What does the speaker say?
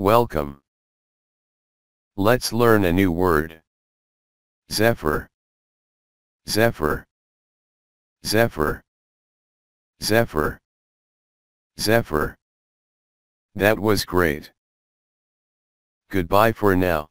Welcome. Let's learn a new word. Zephyr. Zephyr. Zephyr. Zephyr. Zephyr. That was great. Goodbye for now.